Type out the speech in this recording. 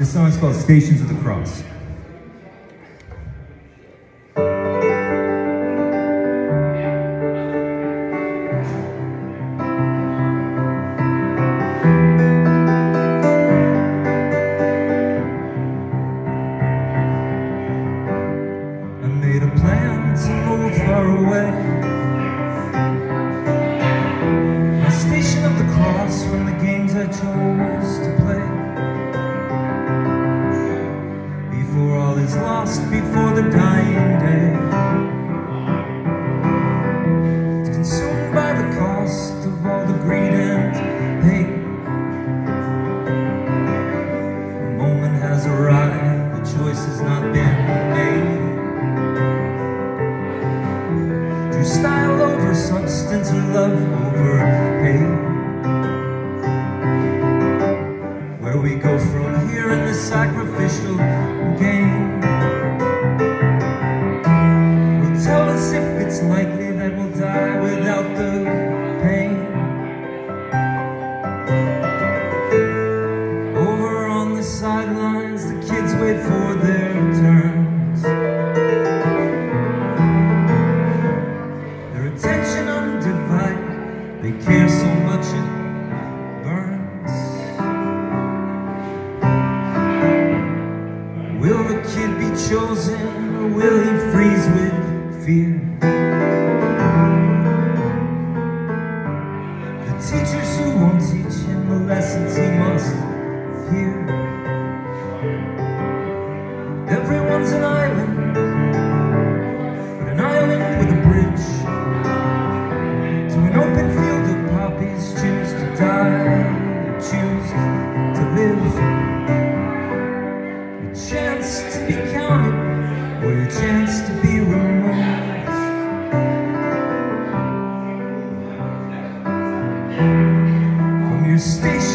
This song is called Stations of the Cross. Substance or love over pain Where we go from here in the sacrificial game. Will tell us if it's likely that we'll die without the pain. Over on the sidelines, the kids wait for they care so much it burns. Will the kid be chosen or will he freeze with fear? The teachers who won't teach him the lessons he must hear. Station